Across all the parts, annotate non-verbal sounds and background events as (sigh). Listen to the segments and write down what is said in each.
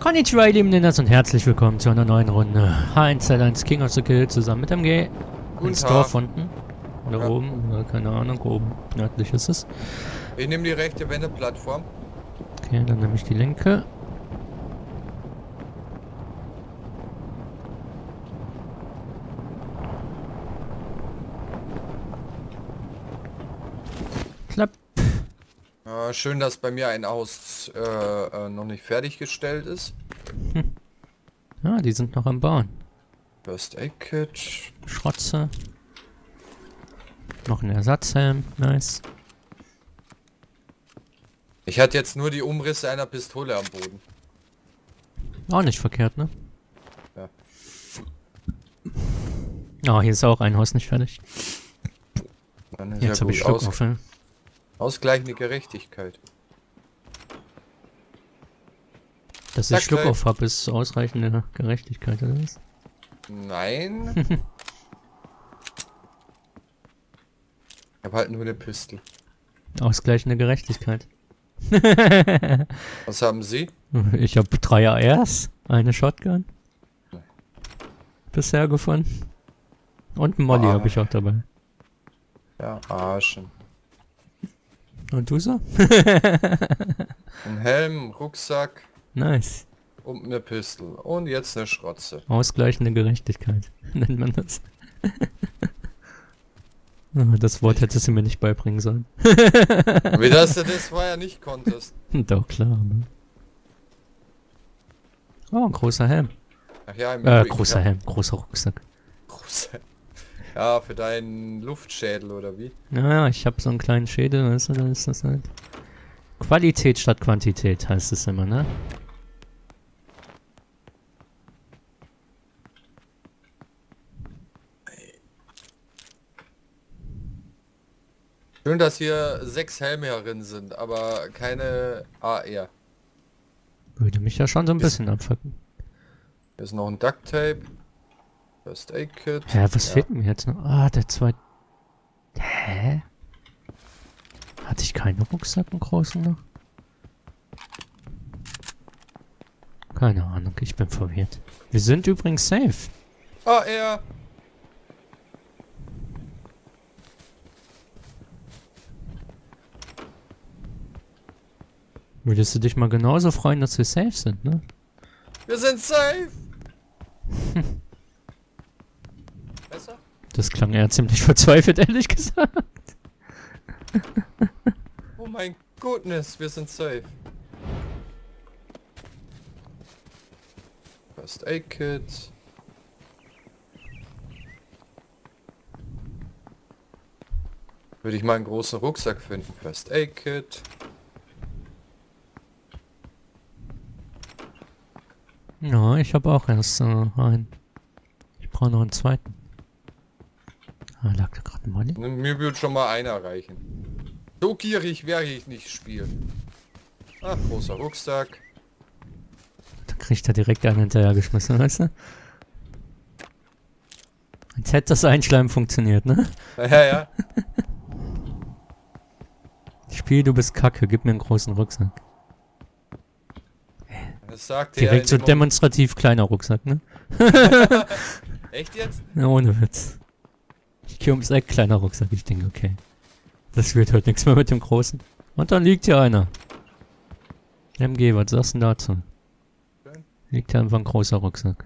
Konnichiwa, ihr lieben Nenners und herzlich willkommen zu einer neuen Runde H1Z1 King of the Kill zusammen mit MG. Ins. Dorf unten. Oder Ja. oben, oder keine Ahnung, oben. Nördlich ist es. Ich nehme die rechte Wendeplattform. Okay, dann nehme ich die linke. Äh, schön, dass bei mir ein Haus äh, äh, noch nicht fertiggestellt ist. Ah, die sind noch am Bauen. First Aid Kit. Schrotze. Noch ein Ersatzhelm. Nice. Ich hatte jetzt nur die Umrisse einer Pistole am Boden. Auch nicht verkehrt, ne? Ja. Oh, hier ist auch ein Haus nicht fertig. Jetzt ja habe ich. Schluck auf. Ausgleichende Gerechtigkeit. Dass ich Schluck auf habe, ist ausreichende Gerechtigkeit, oder was? Nein. (laughs) ich habe halt nur eine Pistole. Ausgleichende Gerechtigkeit. Was haben Sie? (laughs) Ich habe drei ARs, eine Shotgun. Nee. Bisher gefunden. Und ein Molly Ah. habe ich auch dabei. Ja, Arschen. Und du so? (laughs) Ein Helm, Rucksack Nice. und eine Pistole. Und jetzt eine Schrotze. Ausgleichende Gerechtigkeit, (laughs) nennt man das. (laughs) Ah, das Wort hättest du mir nicht beibringen sollen. Wie das du das vorher nicht konntest. Doch, klar. Ne? Oh, ein großer Helm. Ach ja, im Äh, Übrigen, großer ja. Helm, großer Rucksack. Große. Ja, für deinen Luftschädel oder wie? Naja, ich habe so einen kleinen Schädel, weißt du, dann ist das halt. Qualität statt Quantität heißt es immer, ne? Schön, dass hier sechs Helme herin sind, aber keine AR. Würde mich ja schon so ein bisschen abfacken. Hier ist noch ein Duct Tape. First Aid Kit. Hä, was Ja. fehlt mir jetzt noch? Ah, der zweite. Hä? Hatte ich keinen Rucksack einen großen noch? Keine Ahnung, ich bin verwirrt. Wir sind übrigens safe. AR! Würdest du dich mal genauso freuen, dass wir safe sind, ne? Wir sind safe! (laughs) Das klang eher ziemlich verzweifelt, (laughs) ehrlich gesagt. Oh mein Goodness, wir sind safe. First Aid Kit. Würde ich mal einen großen Rucksack finden. First Aid Kit. Ja, ich habe auch erst äh, einen. Ich brauche noch einen zweiten. Ah, lag da gerade ein Molly? Mir würde schon mal einer reichen. So gierig wäre ich nicht spielen. Ach, großer Rucksack. Da kriegt er direkt einen hinterhergeschmissen, weißt du? Als hätte das Einschleimen funktioniert, ne? Ja, ja. (laughs) Spiel, du bist kacke, gib mir einen großen Rucksack. Das sagte Direkt so demonstrativ kleiner Rucksack, ne? (laughs) Echt jetzt? (laughs) Ja, ohne Witz. Ums Eck, kleiner Rucksack. Ich denke, okay. Das wird heute nichts mehr mit dem Großen. Und dann liegt hier einer. MG, was sagst du denn dazu? Liegt hier einfach ein großer Rucksack.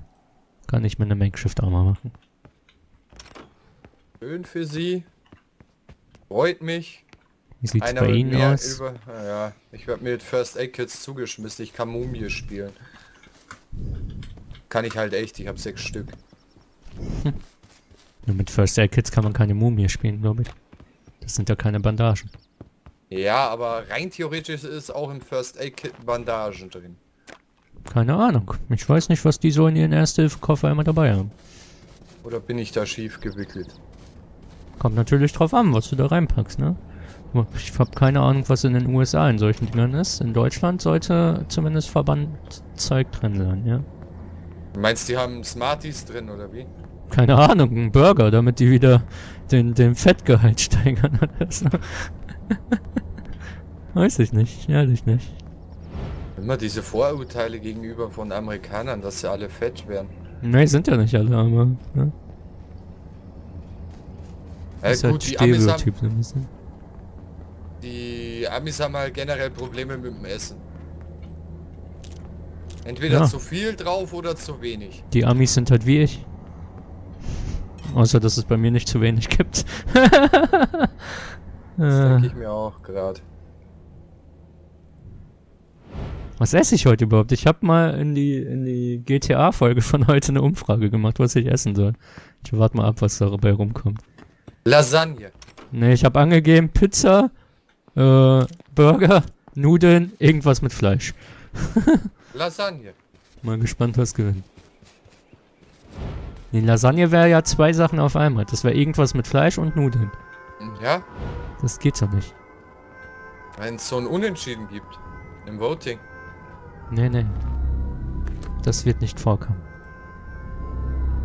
Kann ich mir eine Makeshift-Armor machen. Schön für Sie. Freut mich. Wie sieht's Einer bei Ihnen aus? über... Ja, ich werde mit First Aid Kits zugeschmissen. Ich kann Mumie spielen. Kann ich halt echt. Ich habe sechs Stück. (laughs) Nur mit First Aid Kits kann man keine Mumie spielen, glaube ich. Das sind ja keine Bandagen. Ja, aber rein theoretisch ist auch im First Aid Kit Bandagen drin. Keine Ahnung. Ich weiß nicht, was die so in ihren Erste-Hilfe-Koffer immer dabei haben. Oder bin ich da schief gewickelt? Kommt natürlich drauf an, was du da reinpackst, ne? Ich habe keine Ahnung, was in den USA in solchen Dingern ist. In Deutschland sollte zumindest Verbandzeug drin sein, ja? Du meinst, die haben Smarties drin oder wie? Keine Ahnung, ein Burger, damit die wieder den, den Fettgehalt (laughs) steigern oder so. Weiß ich nicht, ehrlich nicht. Immer diese Vorurteile gegenüber von Amerikanern, dass sie alle fett werden. Ne, sind ja nicht alle, aber. Ne? Ja, ist halt gut, die Amis, haben, Stereotyp ein bisschen. die Amis haben halt generell Probleme mit dem Essen. Entweder Ja. zu viel drauf oder zu wenig. Die Amis sind halt wie ich. Außer, dass es bei mir nicht zu wenig gibt. (laughs) Das äh, denke ich mir auch gerade. was esse ich heute überhaupt? Ich habe mal in die, in die GTA-Folge von heute eine Umfrage gemacht, was ich essen soll. Ich warte mal ab, was dabei rumkommt. Lasagne. Ne, ich habe angegeben Pizza, äh, Burger, Nudeln, irgendwas mit Fleisch. (laughs) Lasagne. Mal gespannt, was gewinnt. Die Lasagne wäre ja zwei Sachen auf einmal. Das wäre irgendwas mit Fleisch und Nudeln. Ja, Das geht doch nicht. wenn es so ein Unentschieden gibt. Im Voting. Nee, nee. Das wird nicht vorkommen.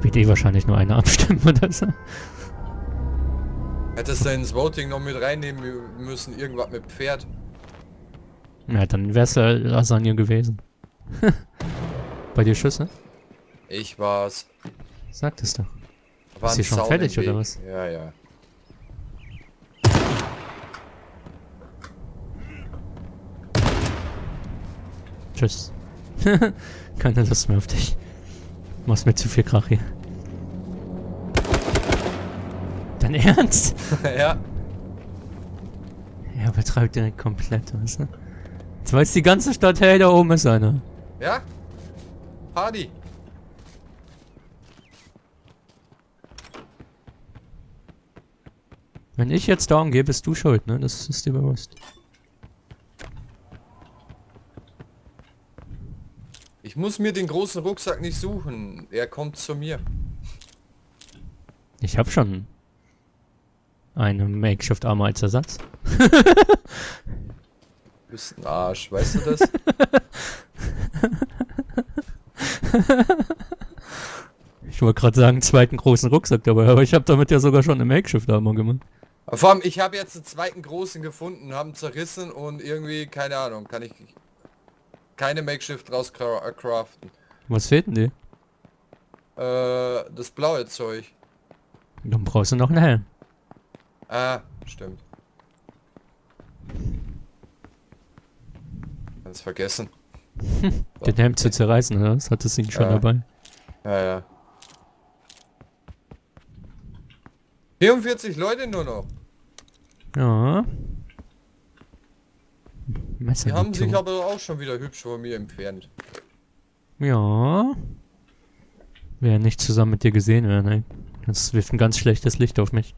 Wird eh wahrscheinlich nur einer (laughs) abstimmen oder so. Hättest du ins Voting noch mit reinnehmen mü- müssen, irgendwas mit Pferd. Ja, dann wär's ja Lasagne gewesen. (laughs) Bei dir Schüsse? Ich war's. Sagt es doch. War Ist hier schon Zaun fertig, oder was? Ja, ja. Tschüss. (laughs) Keine Lust mehr auf dich. Machst mir zu viel Krach hier. Dein Ernst? (laughs) ja. Ja, betreibt direkt komplett, weißt du? Jetzt weiß die ganze Stadt, hey, da oben ist einer. Ja? Hardy. Wenn ich jetzt down gehe, bist du schuld, ne? Das ist dir bewusst. Ich muss mir den großen Rucksack nicht suchen. Er kommt zu mir. Ich hab schon eine Makeshift Armor als Ersatz. Du bist ein Arsch, weißt du das? (laughs) Ich wollte gerade sagen, einen zweiten großen Rucksack dabei, aber ich habe damit ja sogar schon eine Makeshift Armor gemacht. Vor allem, ich habe jetzt einen zweiten großen gefunden, haben zerrissen und irgendwie, keine Ahnung, kann ich keine Makeshift raus cra- äh, craften. Was fehlt denn dir? Äh, das blaue Zeug. Dann brauchst du noch einen Helm. Ah, stimmt. Ganz vergessen. (laughs) Den Helm zu zerreißen, oder? Das hattest du ihn schon Ja. dabei. Ja, ja. 44 Leute nur noch. Ja. Messer Die haben sich aber auch schon wieder hübsch von mir entfernt. Ja. Wäre nicht zusammen mit dir gesehen werden, ey. Das wirft ein ganz schlechtes Licht auf mich.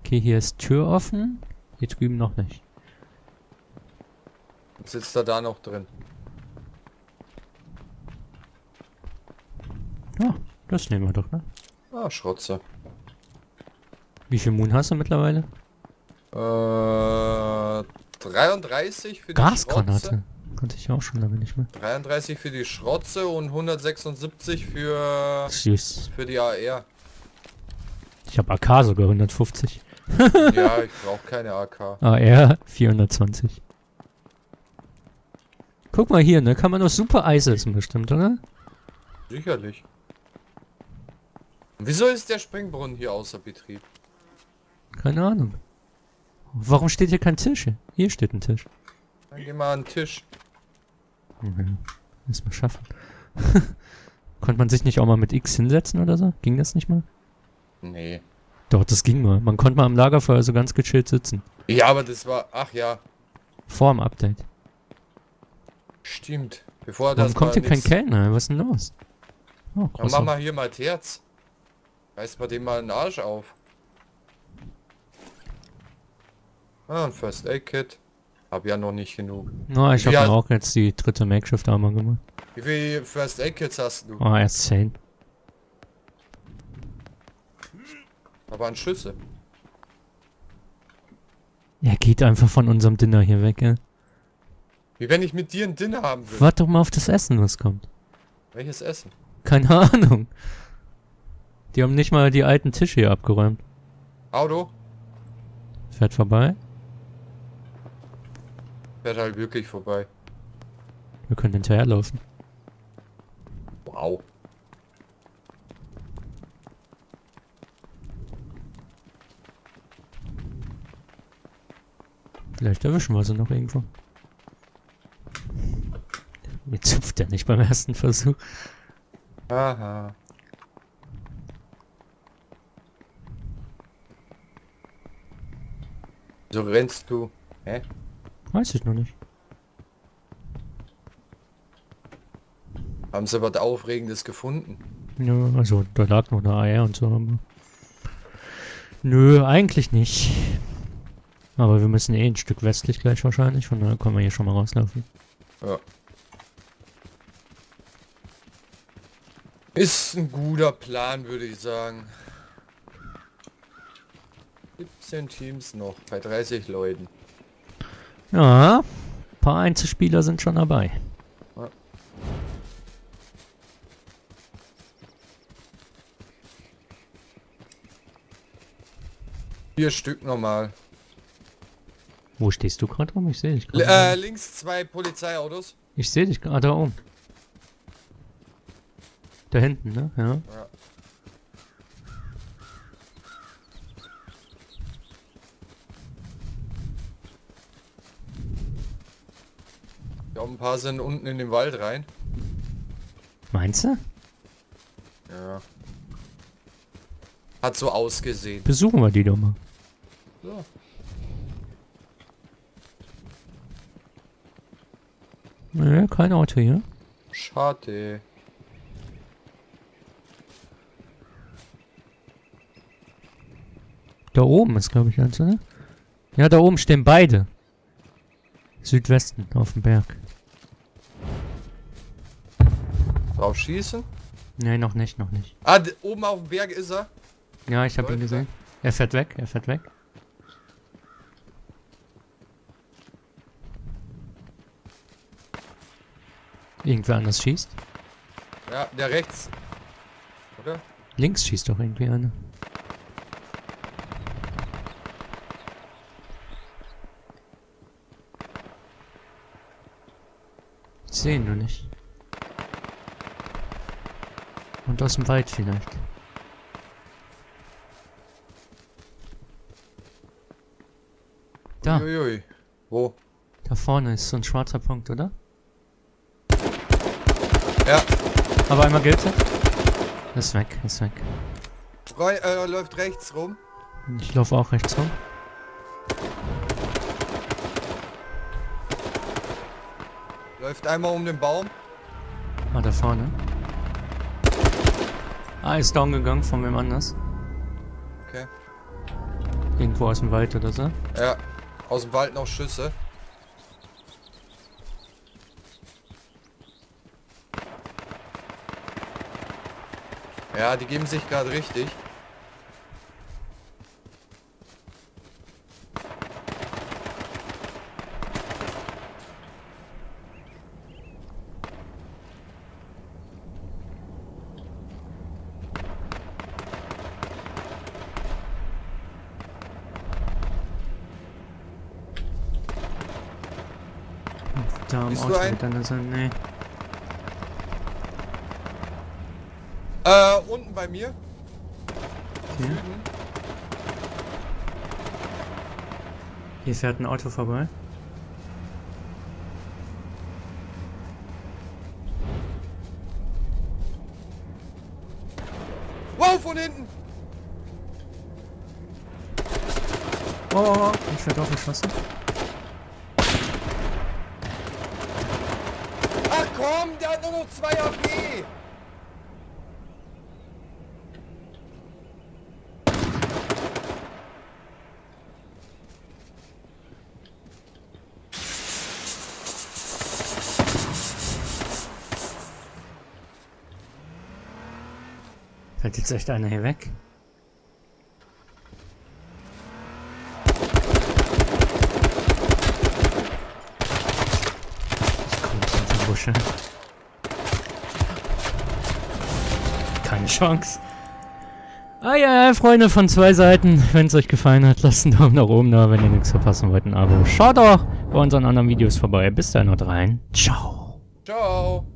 Okay, hier ist Tür offen. Hier drüben noch nicht. Sitzt er da noch drin. Ja, das nehmen wir doch, ne? Ah, Schrotze. Wie viel Moon hast du mittlerweile? Äh, 33 für die Gasgranate. Schrotze. Ich auch schon lange nicht mehr. 33 für die Schrotze und 176 für Süß. für die AR. Ich habe AK sogar 150. (laughs) ja, ich brauche keine AK. AR 420. Guck mal hier, ne? Kann man doch super Eis essen bestimmt, oder? Sicherlich. Wieso ist der Springbrunnen hier außer Betrieb? Keine Ahnung. Warum steht hier kein Tisch? Hier, steht ein Tisch. Dann geh mal an den Tisch. Mhm. Muss mal schaffen. (laughs) Konnte man sich nicht auch mal mit X hinsetzen oder so? Ging das nicht mal? Nee. Doch, das ging mal. Man konnte mal am Lagerfeuer so ganz gechillt sitzen. Ja, aber das war. Ach ja, Vor dem Update. stimmt. Bevor Warum das kommt hier kein Kellner? Was ist denn los? Oh, Dann mach mal hier mal Terz. Reiß mal dem mal den Arsch auf. Ah, ein First Aid Kit. Hab ja noch nicht genug. Na, ich habe auch jetzt die dritte Makeshift Armor gemacht. Wie viele First Aid Kits hast du? Oh, erst 10. Aber an Schüsse. Er geht einfach von unserem Dinner hier weg, ey. Wie wenn ich mit dir ein Dinner haben will. Warte doch mal auf das Essen, was kommt. Welches Essen? Keine (laughs) Ahnung. Die haben nicht mal die alten Tische hier abgeräumt. Auto? Fährt vorbei. Fährt halt wirklich vorbei. Wir können hinterherlaufen. Wow. Vielleicht erwischen wir sie noch irgendwo. Mir zupft er nicht beim ersten Versuch. Aha. So rennst du. Hä? Weiß ich noch nicht. Haben sie was Aufregendes gefunden? Ja, also da lag noch eine AR und so, aber... Nö, eigentlich nicht. Aber wir müssen eh ein Stück westlich gleich wahrscheinlich, von daher können wir hier schon mal rauslaufen. Ja. Ist ein guter Plan, würde ich sagen. 17 Teams noch, bei 30 Leuten. Ja, ein paar Einzelspieler sind schon dabei. Vier Stück normal. Wo stehst du gerade rum? Ich sehe dich gerade. äh, links zwei Polizeiautos. Ich sehe dich gerade da oben. Da hinten, ne? Ja. Ja. Ja, ein paar sind unten in den Wald rein. Meinst du? Ja. Hat so ausgesehen. Besuchen wir die doch mal. So. Ne, kein Auto hier. Schade. Da oben ist, glaube ich, eins, oder? Ja, da oben stehen beide. Südwesten, auf dem Berg. Drauf schießen? Ne, noch nicht, noch nicht. Ah, oben auf dem Berg ist er. Ja, ich habe ihn gesehen. Er fährt weg, er fährt weg. Irgendwer anders schießt. Ja, der rechts. Oder? Links schießt doch irgendwie einer. Ich sehe ihn nur nicht. Und aus dem Wald vielleicht. Da, Uiuiui. Wo? da vorne ist so ein schwarzer Punkt, oder? Ja. Aber einmal gilt Ist weg, ist weg. Roy, äh, läuft rechts rum. Ich laufe auch rechts rum. Läuft einmal um den Baum. Ah, da vorne. Ah, ist down gegangen von wem anders. Okay. Irgendwo aus dem Wald oder so. Ja. Aus dem Wald noch Schüsse. Ja, die geben sich gerade richtig. Da am Auto ein? mit einer so, nee. Äh, unten bei mir. Hier. Süden. Hier fährt ein Auto vorbei. Wow, von hinten. Oh, oh, oh, ich werde auch geschossen. Ach komm, der hat nur noch 2 AP. Fällt jetzt echt einer hier weg? Ich komme nicht aus dem Busche. Keine Chance. Ah ja, ja, Freunde von zwei Seiten. Wenn es euch gefallen hat, lasst einen Daumen nach oben da. Wenn ihr nichts verpassen wollt, ein Abo. Schaut auch bei unseren anderen Videos vorbei. Bis dann, haut rein. Ciao. Ciao.